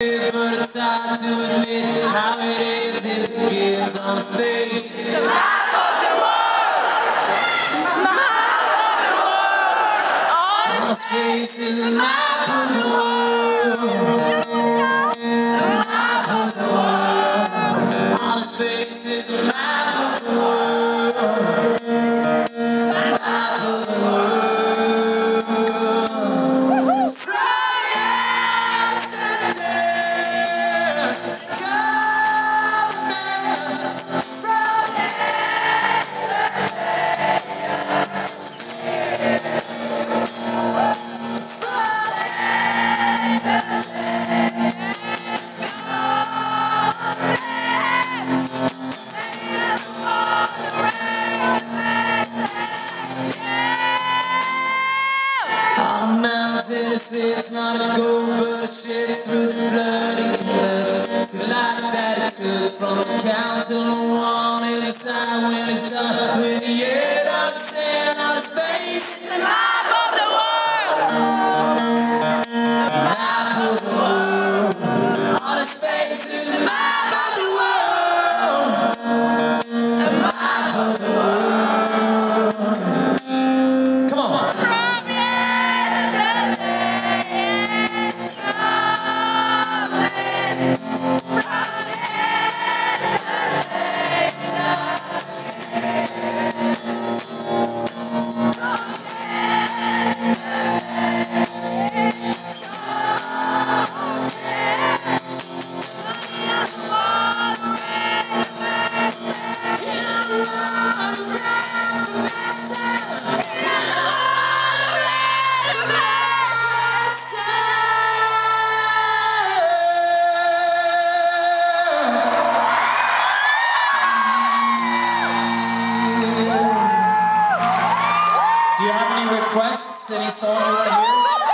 But it's hard to admit how it ends. It begins on his face. The map of the world. Map of the world. On his face is a map of the world. Map of the world. On his face is a it sits not a gold, but a ship through the bloody blood. It's the life that it took from the council on one other sign when it's done. With the air Do you have any requests? Any song you want to hear?